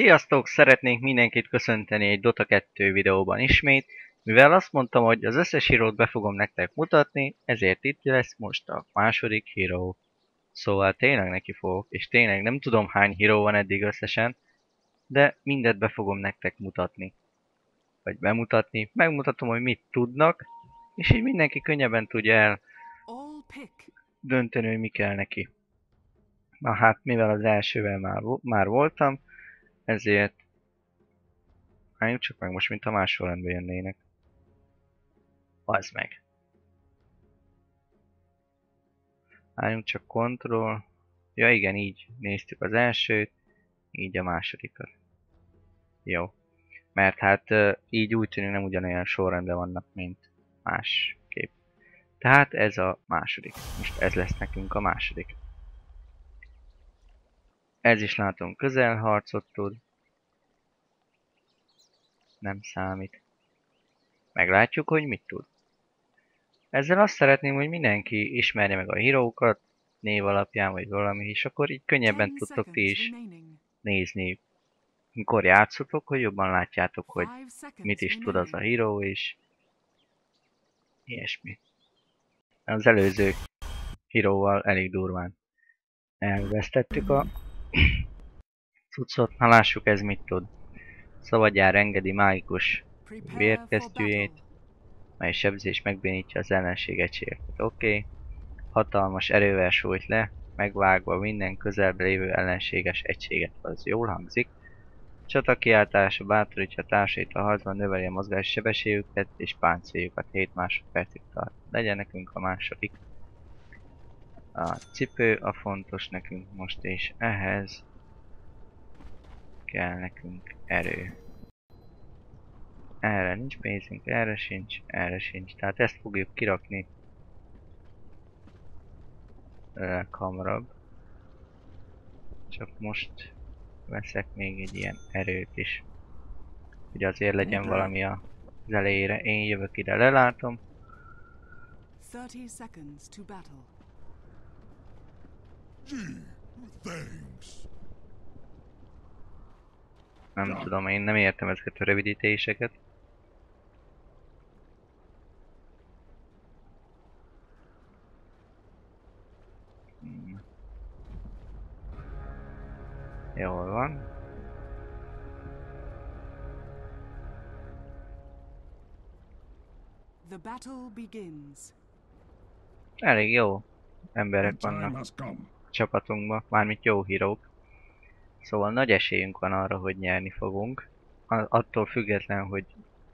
Sziasztok! Szeretnénk mindenkit köszönteni egy Dota 2 videóban ismét. Mivel azt mondtam, hogy az összes hírót be fogom nektek mutatni, ezért itt lesz most a második híró. Szóval tényleg neki fogok, és tényleg nem tudom hány híró van eddig összesen, de mindet be fogom nektek mutatni. Vagy bemutatni, megmutatom, hogy mit tudnak, és így mindenki könnyebben tudja el dönteni, hogy mi kell neki. Na hát, mivel az elsővel már, már voltam, ezért álljuk csak meg most, mint a más sorrendben jönnének. Az meg. Álljunk csak kontroll. Ja igen, így néztük az elsőt, így a másodikat. Jó. Mert hát így úgy tűnik nem ugyanolyan sorrendben vannak, mint más kép. Tehát ez a második. Most ez lesz nekünk a második. Ez is látom közelharcot tud. Nem számít. Meglátjuk, hogy mit tud. Ezzel azt szeretném, hogy mindenki ismerje meg a hírókat, név alapján vagy valami, és akkor így könnyebben tudtok ti is nézni, mikor játszotok, hogy jobban látjátok, hogy mit is tud az a híró, és ilyesmi. Az előző híróval elég durván elvesztettük a cuccot. Na lássuk ez mit tud. Szabadjára engedi mágikus vérkesztyűjét, mely sebzés megbénítja az ellenség egységet. Oké. Okay. Hatalmas erővel sújt le, megvágva minden közelbe lévő ellenséges egységet. Az jól hangzik. Csata kiáltása bátorítja társait a harcban, növeli a mozgás sebességüket és páncéljukat 7 másodpercig tart. Legyen nekünk a második. A cipő a fontos nekünk most, és ehhez kell nekünk erő. Erre nincs pénzünk, erre sincs, erre sincs. Tehát ezt fogjuk kirakni leghamarabb. Csak most veszek még egy ilyen erőt is. Hogy azért legyen valami az elejére. Én jövök ide, lelátom. 30 seconds to battle. Nem tudom, én nem értem ezeket a rövidítéseket. Hmm. Jól van. The battle begins. Elég jó emberek vannak csapatunkban, mármint jó hírók. Szóval nagy esélyünk van arra, hogy nyerni fogunk. Attól független, hogy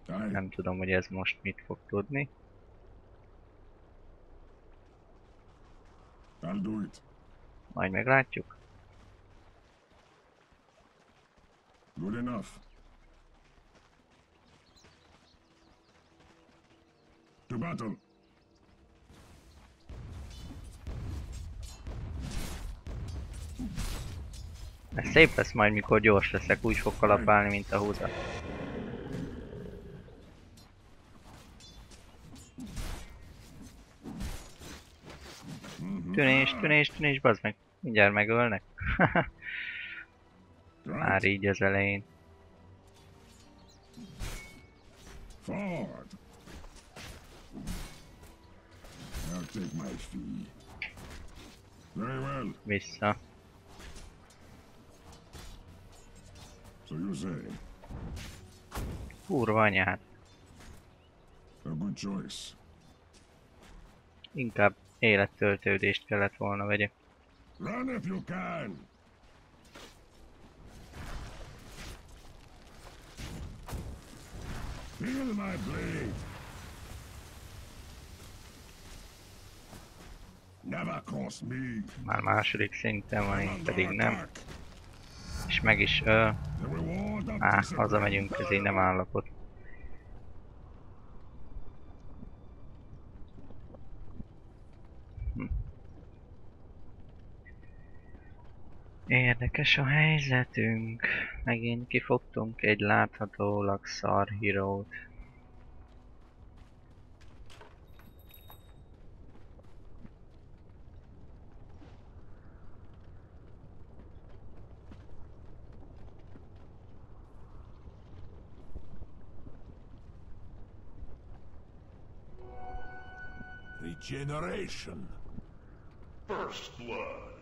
nem tudom, hogy ez most mit fog tudni. Majd meglátjuk. Good enough. To battle. Ez szép lesz majd, mikor gyors leszek, úgy fog kalapálni, mint a húzat. Tűnés, tűnés, tűnés, bazd meg. Mindjárt megölnek. Már így az elején. Vissza. You say. Kurva anyát. A good choice. Inkább élettöltődést kellett volna vegyek. Run if you can. Feel my blade. Never cross me. Már második szinten van, én pedig nem. És meg is öl. Á, hazamegyünk, ez így nem állapot. Hm. Érdekes a helyzetünk. Megint kifogtunk egy láthatólag szar hírót. Regeneration. First blood.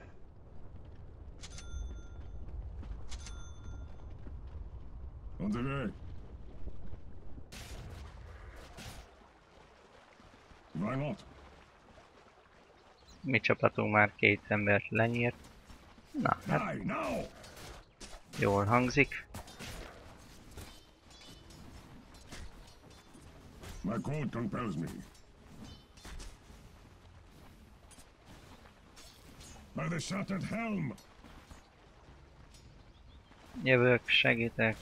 On the way. Why not? Mi csapatunk már két embert lenyírt. Na, hát jól hangzik. My code compels me. By the shattered helm! Jövök, segítek.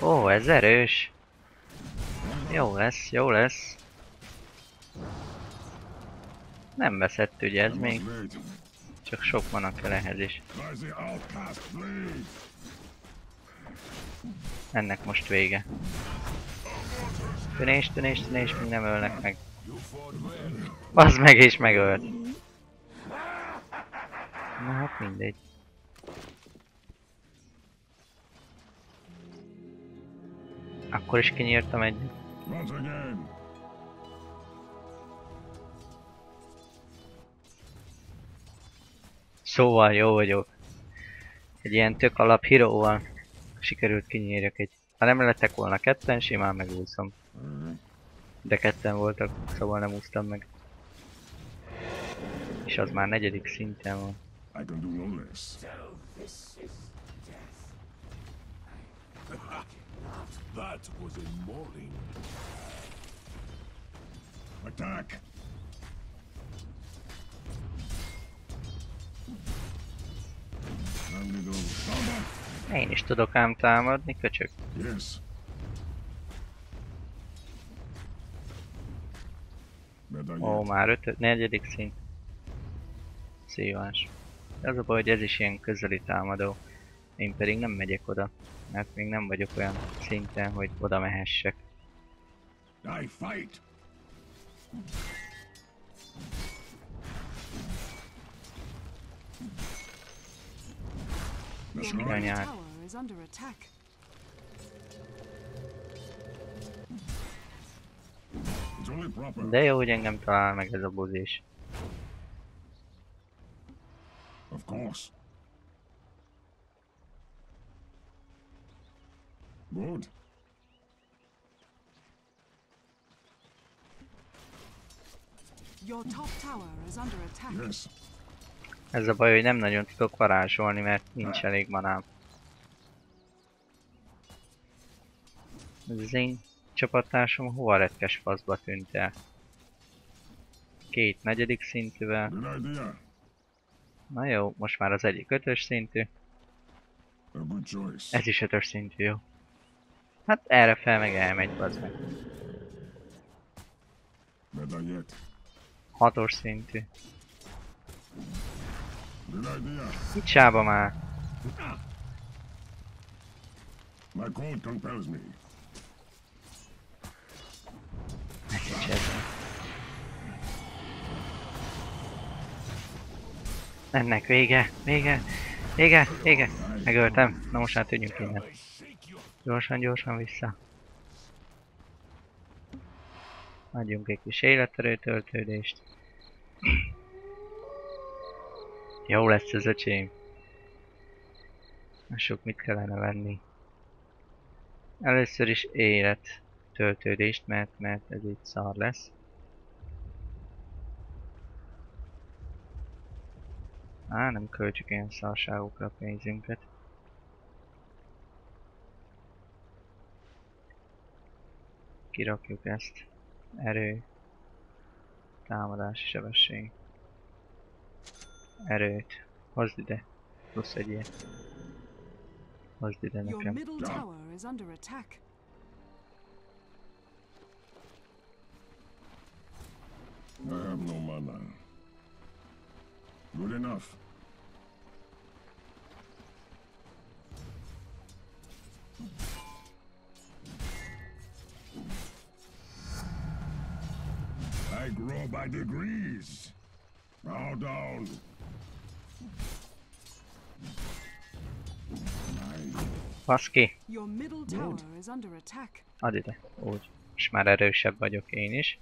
Ó, ez erős. Jó lesz, jó lesz. Nem veszett ugye ez még, csak sok van a kell ehhez is. Ennek most vége. Tűnés, tűnés, tűnés, még nem ölnek meg. Az meg is megölt. Na hát mindegy. Akkor is kinyírtam egyet. Szóval jó vagyok. Egy ilyen tök alap híróval sikerült kinyírjak egy... Ha nem lettek volna ketten, simán megúszom. De ketten voltak, szóval nem úsztam meg. És az már negyedik szinten van. I can do no less. That was a mauling. Attack! Én is tudok ám támadni, köcsök. Yes. Ó, már ötöd, negyedik szint. Szívás. Az a baj, hogy ez is ilyen közeli támadó. Én pedig nem megyek oda, mert még nem vagyok olyan szinten, hogy oda mehessek. I fight! De jó, hogy engem talál meg ez a buzis. Of course. Good. Your top tower is under attack. Yes. Ez a baj, hogy nem nagyon tudok varázsolni, mert nincs elég manám. Ez az én csapattársam hova retkes faszba tűnt el? Két negyedik szintűvel. Na jó, most már az egyik ötös szintű. Ez is ötös szintű, jó. Hát erre fel meg elmegy, az meg. Yet. Hatos szintű. Micsába már? My code compels me. Ennek vége, vége, vége, vége. Megöltem. Na most már tűnjünk innen. Gyorsan, gyorsan vissza. Adjunk egy kis életerő töltődést. Jó lesz ez öcsém. Lássuk mit kellene venni. Először is élet töltődést, mert, mert ez itt szar lesz. Á, nem költsük ilyen szarságokra pénzünket. Kirakjuk ezt. Erő. Támadási sebesség. Erőt. Hozd ide. Plusz egy ilyet. Hozd ide nekem. I have no mana. Good enough. I grow by degrees. Bow down. Attack. Add ide. Úgy. Most már erősebb vagyok én is.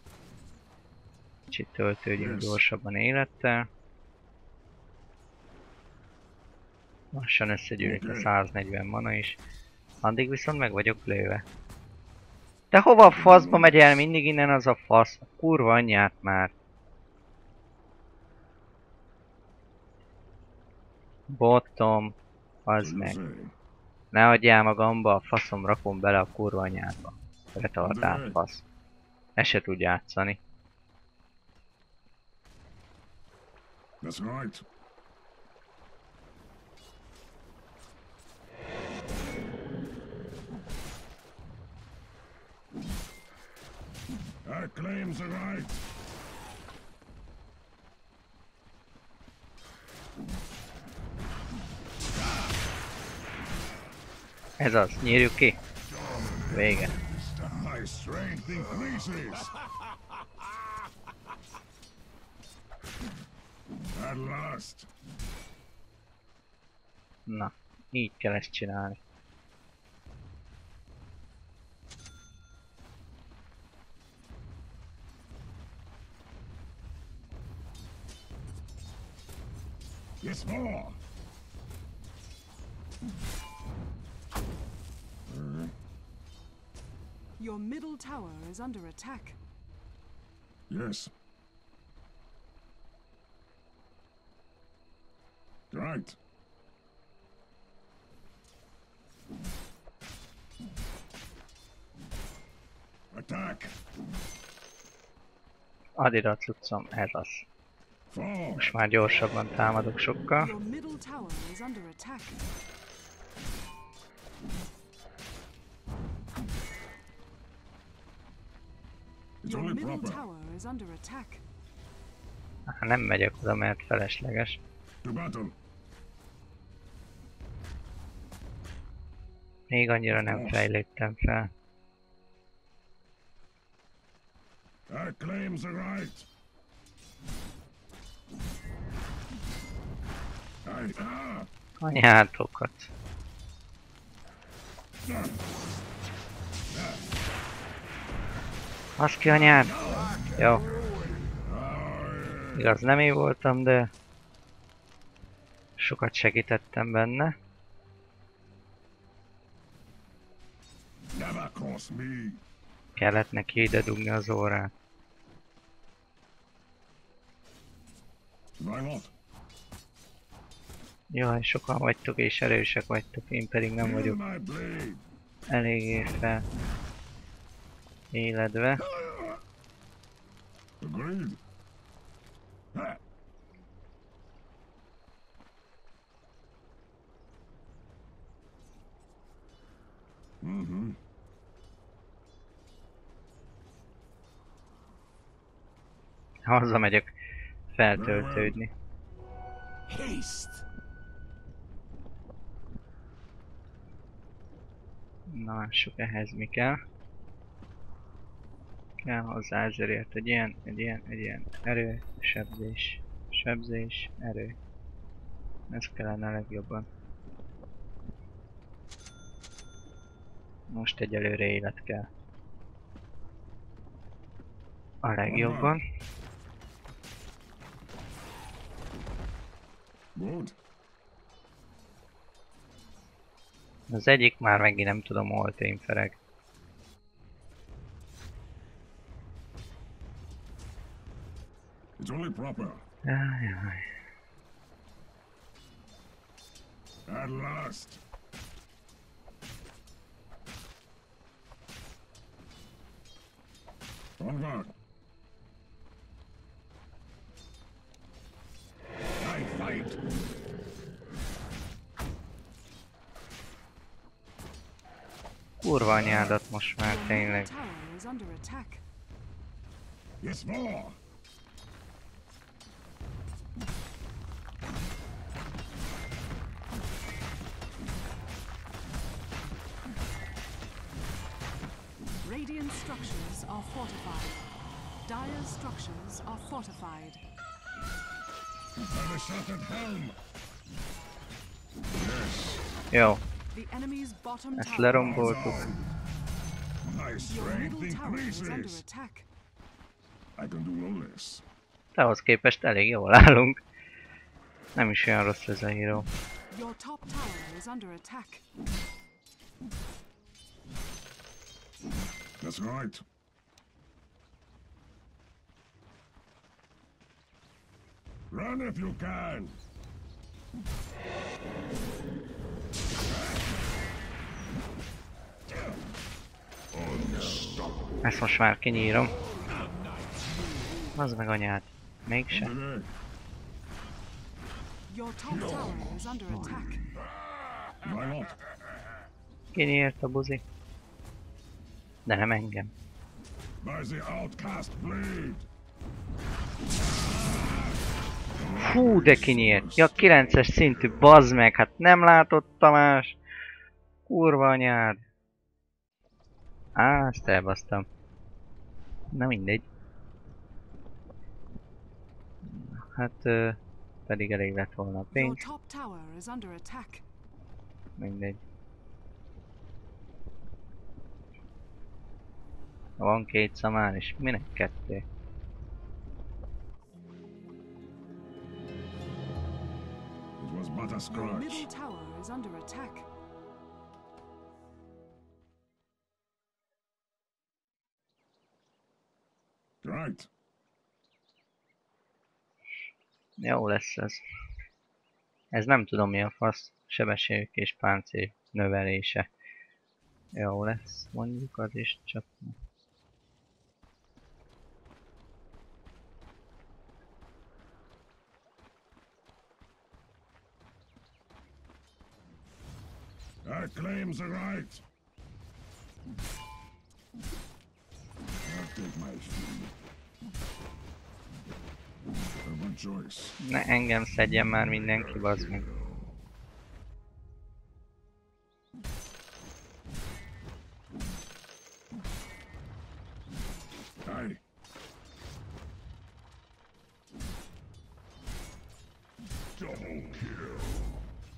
Kicsit töltődjünk gyorsabban élettel. Lassan összegyűlik a Oké. 140 mana is. Addig viszont meg vagyok lőve. De hova a faszba megy el mindig innen az a fasz? A kurva anyját már. Bottom. Az meg. Ne adjál magamba, a faszom rakom bele a kurva anyádba. Retardált fasz. E se tud játszani. That's right. That claims the right. Ez az, nyírjuk ki. Vége. My strength increases. At last. Na, így kell ezt csinálni. Yes, more. Your middle tower is under attack. Yes. Right. Attack. Add ide a cuccom, ez az. Most már gyorsabban támadok sokkal. Hát nem megyek oda, mert felesleges. Még annyira nem fejlődtem fel. That claims the right. Anyátokat. Az ki anyád? Jó. Igaz, nem én voltam, de sokat segítettem benne. never cross me. Kellett neki ide dugni az órát. Not? Jaj, sokan vagytok és erősek vagytok, én pedig nem vagyok eléggé fel éledve. Mm-hmm. Hazamegyek feltöltődni. Haste! Na, lássuk ehhez mi kell. Kell hozzá ezért egy ilyen, egy ilyen, egy ilyen erő, sebzés, sebzés, erő. Ez kellene legjobban. Most egyelőre élet kell. A legjobban. Good. Az egyik már megint nem tudom hol tényfereg. It's only proper. Ajaj. At last. Onward. I fight. Kurva anyádat most már Your tényleg. middle tower is under attack. Yes, more. Radiant structures are fortified. Dire structures are fortified. By the shattered helm. Yes. Jó, The enemy's bottom ezt tower. leromboltuk. My Your strength middle tower is under increases. attack. I can do all this. Ahhoz képest elég jól állunk. Nem is olyan rossz ez a híró. Your top tower is under attack. That's right. Run if you can. Ezt most már kinyírom. Az meg anyád. Mégse. Today. Your top tower is under attack. Why not? Kinyírt a buzi. De nem engem. Fú, de kinyírt. Ja, 9-es szintű, bazd meg, hát nem látott Tamás. Kurva anyád. Á, ezt elbasztam. Na mindegy. Hát, ö, pedig elég lett volna a Your pénz. Mindegy. Van két szamár, és minek kettő? It was but a Your scratch. middle tower is under attack. Right. Jó lesz ez. Ez nem tudom mi a fasz. Sebesség és páncél növelése. Jó lesz, mondjuk az is csak. I claim the right. I'll take my shield. Ne engem szedjen már mindenki, bazd meg.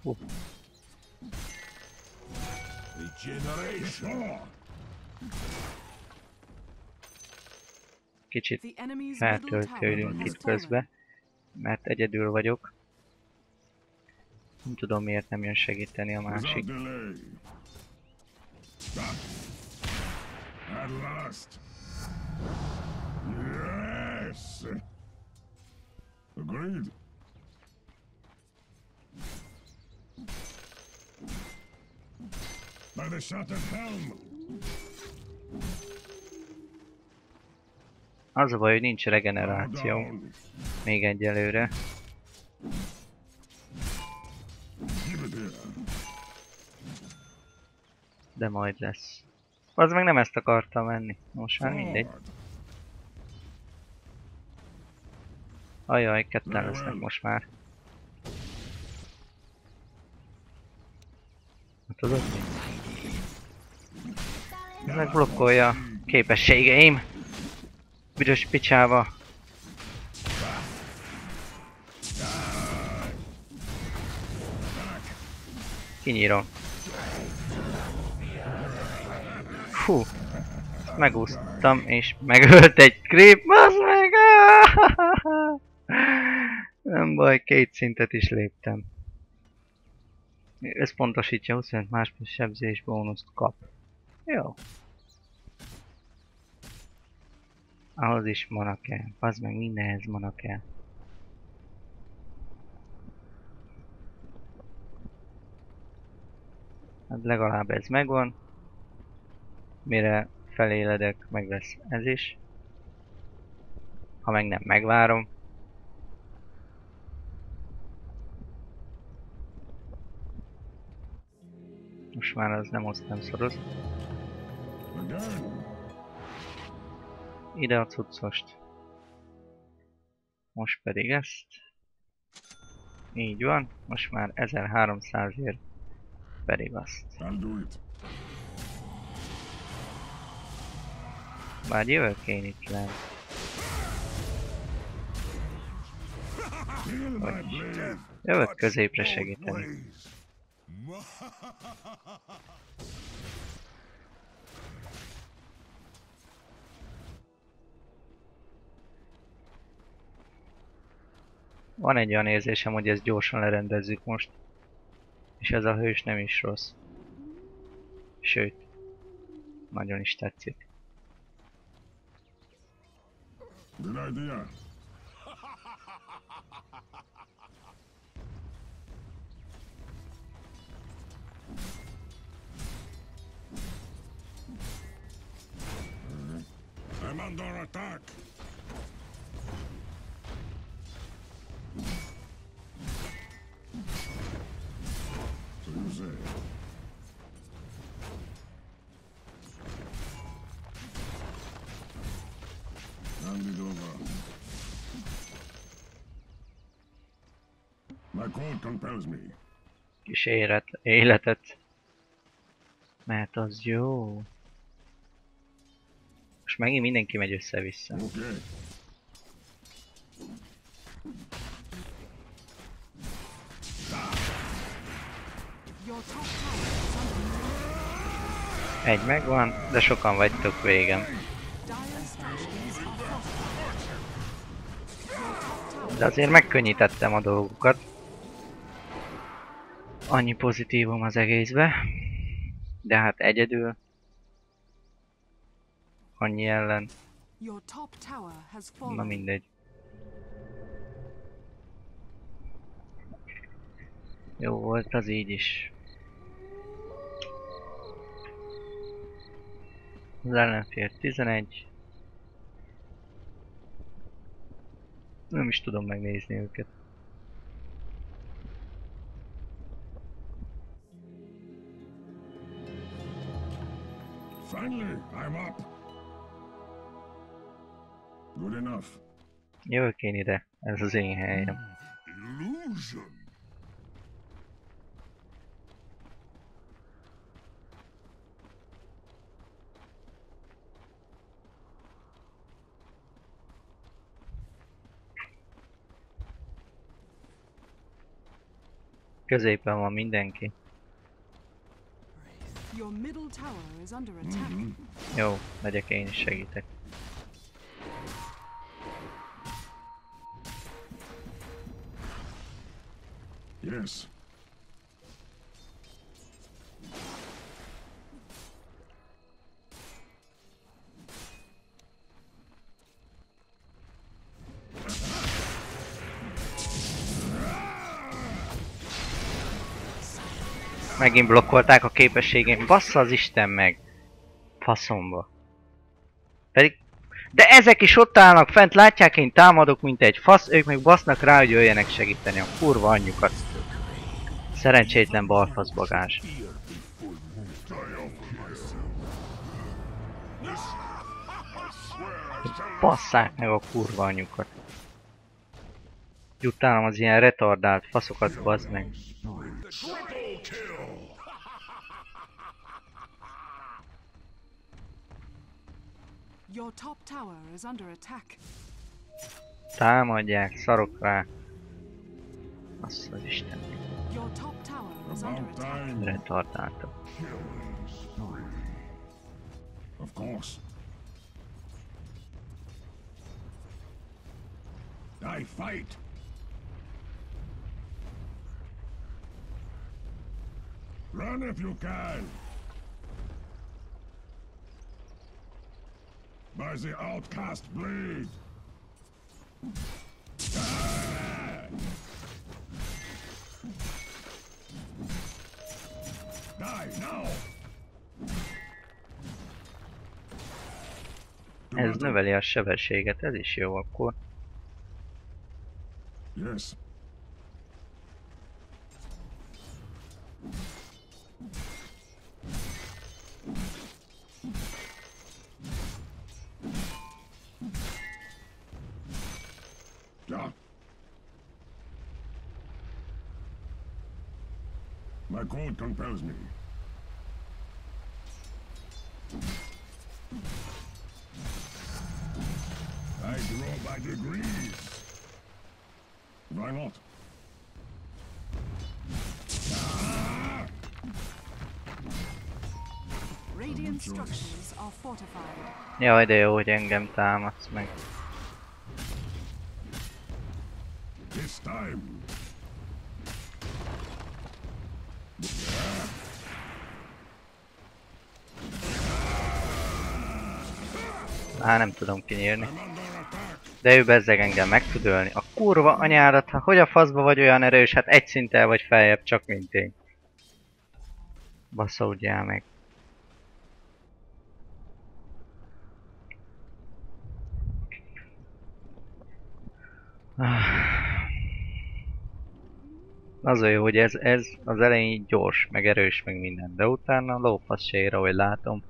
Hú, Regeneration. Kicsit feltöltődünk itt közbe, mert egyedül vagyok. Nem tudom miért nem jön segíteni a másik. delay. Done. At last. Yes. Agreed. By the shattered helm. Az a baj, hogy nincs regeneráció még egyelőre. De majd lesz. Az meg nem ezt akartam venni. Most már mindegy. Ajaj, ketten lesznek most már. Hát tudod mi? Ez meg blokkolja a képességeim. Büdös picsába. Kinyírom. Fú. Megúsztam, és megölt egy creep, bazd meg! Nem baj, két szintet is léptem. Ez pontosítja 25 másodperc sebzés bónuszt kap. Jó. Ahhoz is mana kell. Az meg mindenhez mana kell. Hát legalább ez megvan. Mire feléledek, meg lesz ez is. Ha meg nem, megvárom. Most már az nem azt nem szoros. Again. Ide a cuccost. Most pedig ezt. Így van. Most már 1300 ér pedig azt. Bár jövök én itt lent. Jövök középre segíteni. Van egy olyan érzésem, hogy ezt gyorsan lerendezzük most. És ez a hős nem is rossz. Sőt, nagyon is tetszik. Good idea. I'm under attack. So you say. Hand it over. My code compels me. Kis élet, életet. Mert az jó. Most megint mindenki megy össze-vissza. Okay. Egy megvan, de sokan vagytok végem. De azért megkönnyítettem a dolgokat. Annyi pozitívum az egészbe. De hát egyedül. Annyi ellen. Na mindegy. Jó volt az így is. Az ellenfél 11. Nem is tudom megnézni őket. Finally, I'm up. Good enough. Jövök én ide, ez az én helyem. Illusion. Középen van mindenki. Attack. Jó, megyek én is segítek. Yes. Megint blokkolták a képességém. Bassza az Isten meg! Faszomba. Pedig... De ezek is ott állnak fent, látják én támadok mint egy fasz, ők meg basznak rá, hogy jöjjenek segíteni a kurva anyjukat. Szerencsétlen balfasz bagás. Basszák meg a kurva anyjukat. Utálom az ilyen retardált faszokat, bazd meg. Your top tower is under attack. Támadják, szarok rá. Azt az Isten. Your top tower is under About attack. time. Retardáltak. Of course. I fight. Run if you can. By the outcast blade. Die now. Ez növeli a sebességet, ez is jó akkor. Yes. Code compels me. I grow by degrees. Why not? Ah! Radiant structures are fortified. Jaj, de jó, hogy engem támadsz meg. It's time. Á, nem tudom kinyírni. De ő bezzeg engem meg tud ölni. A kurva anyárat, ha hogy a faszba vagy olyan erős, hát egy szinttel vagy feljebb, csak mint én. Baszódjál meg. Ah. Az a jó, hogy ez, ez az elején gyors, meg erős, meg minden, de utána lófasz se ér, ahogy látom.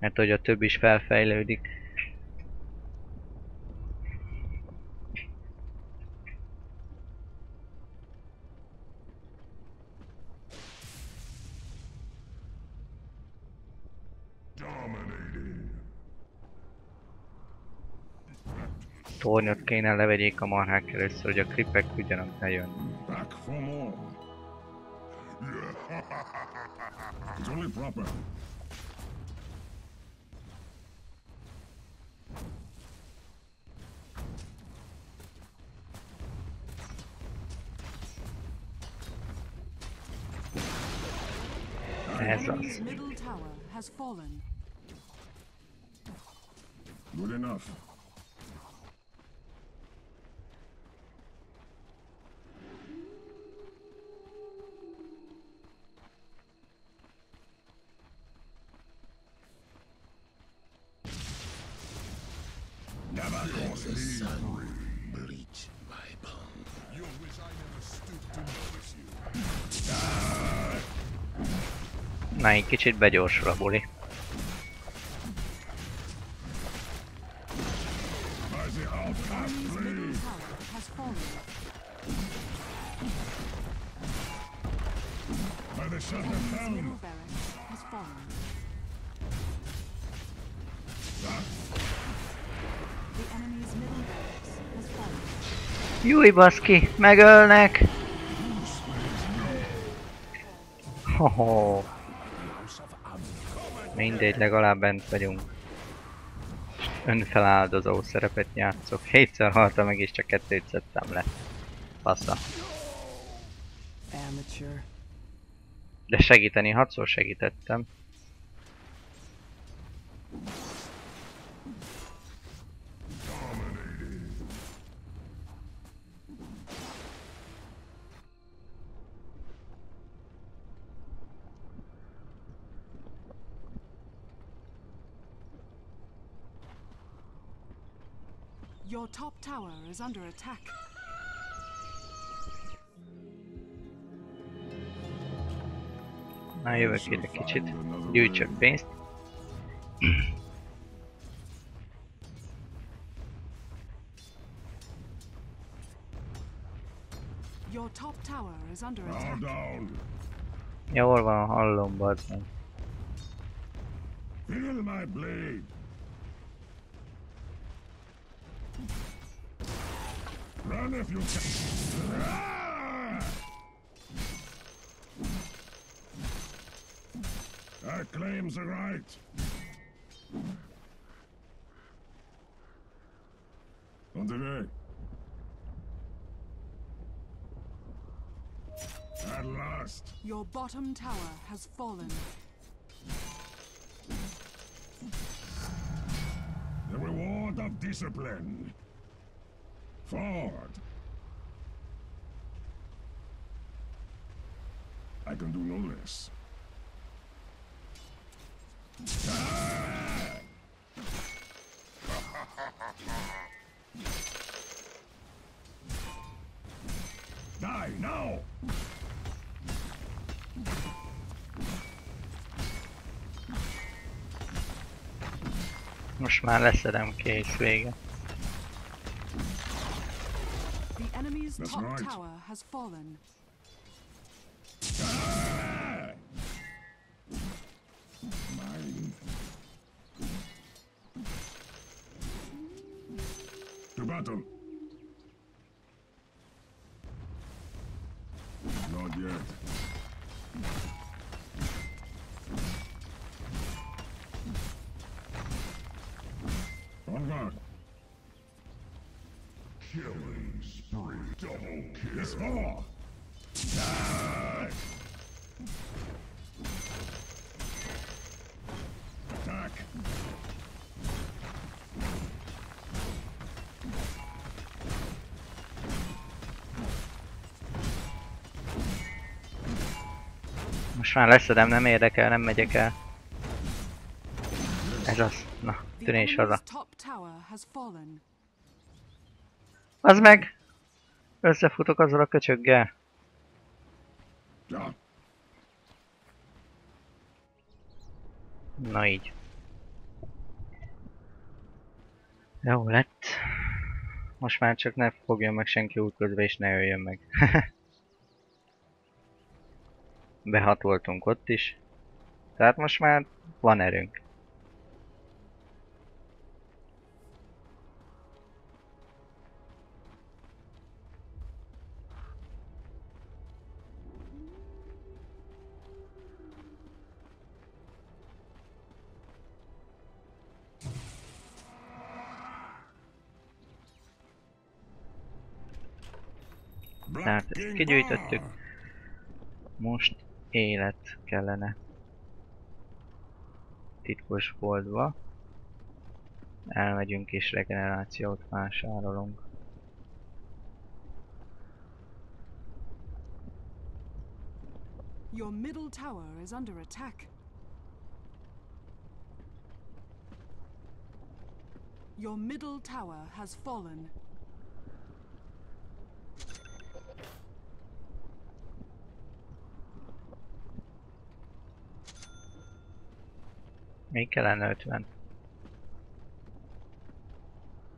Mert hogy a több is felfejlődik. Tornyot kéne levegyék a marhák először, hogy a klipek tudjanak bejönni. It's only proper. Middle tower has fallen. Good enough. Enemy's middle barracks has fallen. Júj, baszki, megölnek! Hoho. Mindegy, legalább bent vagyunk. És Önfeláldozó szerepet játszok. Hétszer haltam meg és csak kettőt szedtem le. Fasza. De segíteni, hatszor segítettem. Your top tower is under attack. Na jövök ide kicsit. Gyűjtsök pénzt. Your top tower is under attack. down. Jól van, hallom, bazd meg. Feel my blade. Run if you can. That claims a right. On the way. At last. Your bottom tower has fallen. The reward of discipline. Forward. I can do no less. Die now! Most már leszedem, kész, vége. That's top right. tower has fallen. Ah! Mine. To battle. Most már leszedem, nem érdekel, nem megyek el. Ez az. Na, tűnés fallen. Az meg! Összefutok azzal a köcsöggel. Ja. Na így. Jó lett. Most már csak ne fogjon meg senki út közben és ne jöjjön meg. Behatoltunk ott is. Tehát most már van erőnk. Tehát ezt kigyűjtöttük. Most élet kellene. Titkos boltba. Elmegyünk és regenerációt vásárolunk. Your middle tower is under attack. Your middle tower has fallen. Még kellene 50.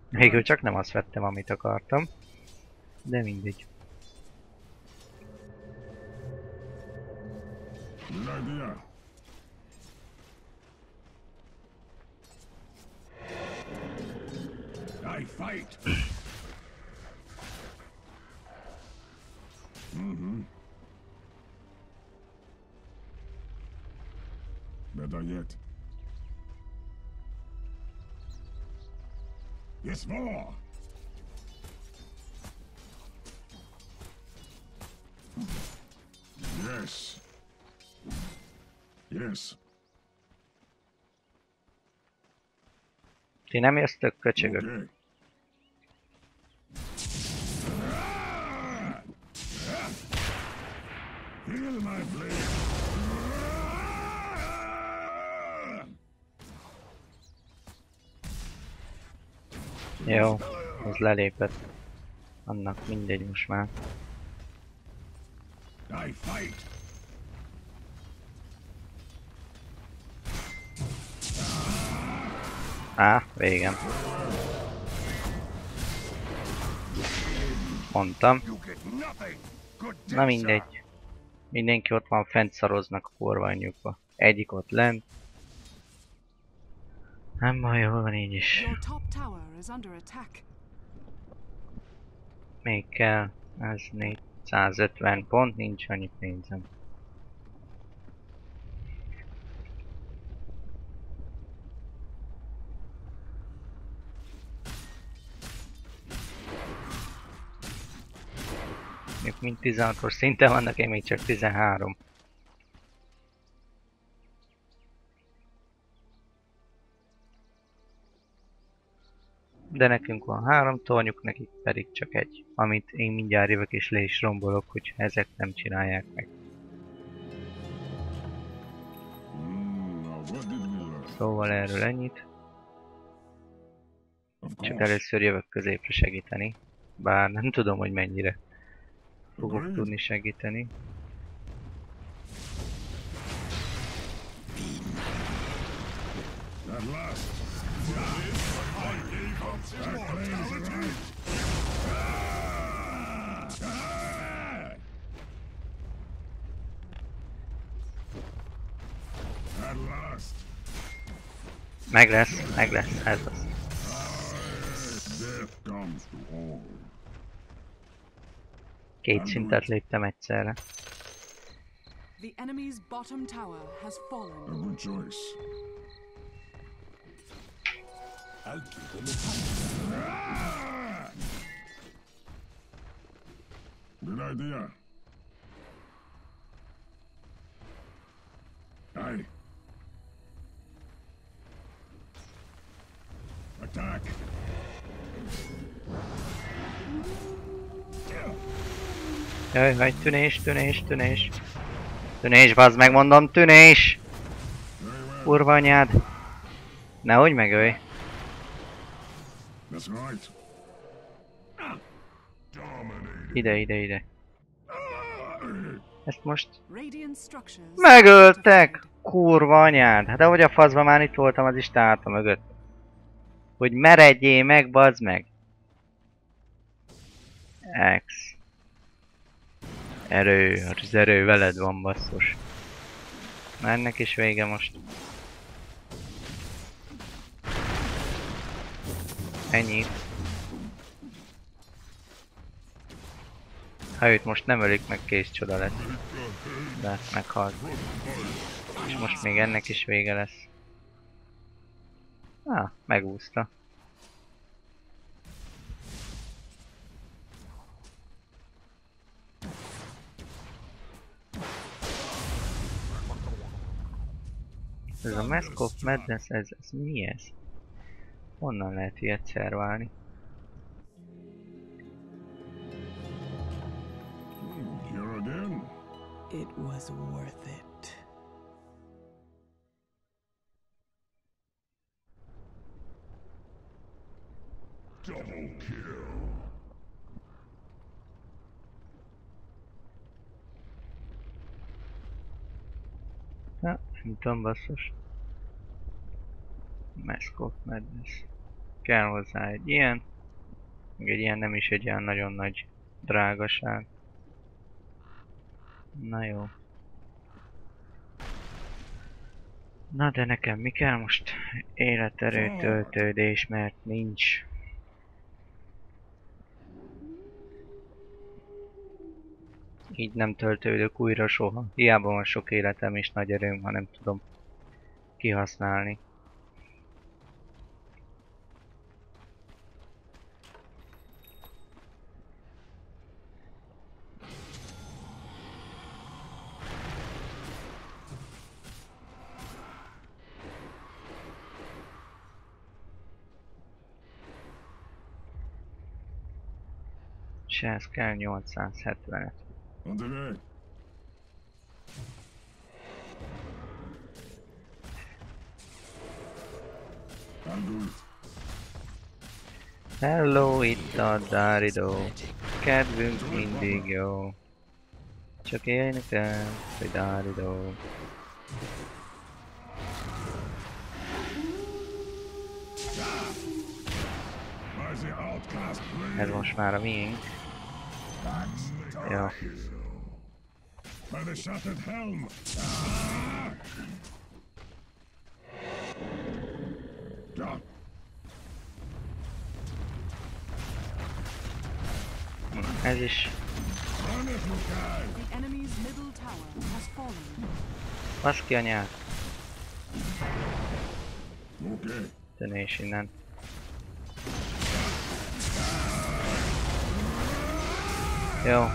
Végül csak nem azt vettem, amit akartam. De mindegy. Idea. I fight. mm-hmm. Better yet. Yes, more. Yes. Yes. Ti nem jöztök köcsögök? Okay. Ah! Ah! Feel my blade. Jó, az lelépett. Annak mindegy most már. I fight. Á, végem. Mondtam. Na mindegy. Mindenki ott van, fent szaroznak a korványukba. Egyik ott lent. Nem baj, jól van így is. Még kell. Ez 450 pont, nincs annyi pénzem. Ők mind 16-os szinten vannak, én még csak 13. De nekünk van három tornyuk, nekik pedig csak egy. Amit én mindjárt jövök és le is rombolok, hogy ezek nem csinálják meg. Szóval erről ennyit. Csak először jövök középre segíteni. Bár nem tudom, hogy mennyire fogok tudni segíteni. At last. That claims the right. Ah! Ah! At last. Meg lesz, meg lesz, ez az. Death comes to all. Két szintet léptem egyszerre. The enemy's bottom tower has A fallen. good choice. Good idea. Aye. Attack. Jaj, vagy tűnés, tűnés, tűnés. Tűnés, bazd meg, mondom, tűnés! Kurva anyád! Nehogy megölj. That's right. Dominating. Ide, ide, ide. Ezt most megöltek! Kurva anyád! Hát de hogy a faszban már itt voltam, az is tárt a mögött. Hogy meredjél meg, bazd meg! X. Erő, az erő veled van, basszus. Na ennek is vége most. Ennyi. Ha őt most nem ölik meg, kész csoda lesz. De meghalt. És most még ennek is vége lesz. Ah, megúszta. Ez a Mask of Madness, ez, ez mi ez? Honnan lehet ilyet szerválni? Here again. It was worth it. Double kill. Na, nem tudom basszus. Mask of Madness. Kell hozzá egy ilyen. Még egy ilyen nem is egy olyan nagyon nagy drágaság. Na jó. Na de nekem mi kell most? Életerő töltődés, mert nincs. Így nem töltődök újra soha. Hiába van sok életem és nagy erőm, ha nem tudom kihasználni. És ehhez kell 870-et. On the way. I'll do it. Hello, itt a Daridó. Kedvünk mindig jó. Csak élni kell, hogy Daridó. Ez most már a miénk. Ja. By the shattered helm. Ah! Is. The enemy's middle tower has fallen. Basz ki anyát. Okay. Tűnés innen. Now.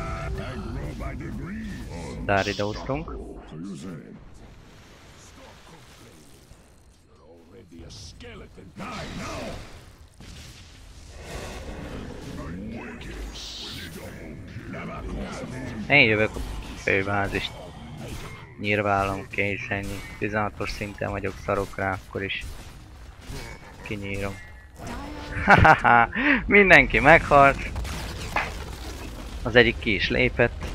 Never cross me. Én jövök a főbázist. Nyírválom, kész ennyi. 16-os szinten vagyok, szarok rá, akkor is kinyírom. Hahaha, mindenki meghalt. Az egyik ki is lépett.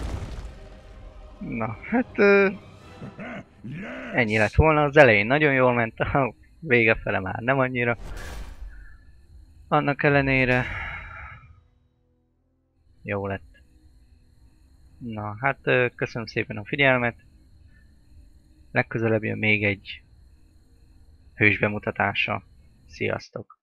Na, hát ö, ennyi lett volna. Az elején nagyon jól ment, a vége fele már nem annyira. Annak ellenére jó lett. Na, hát ö, köszönöm szépen a figyelmet. Legközelebb jön még egy hős bemutatása. Sziasztok!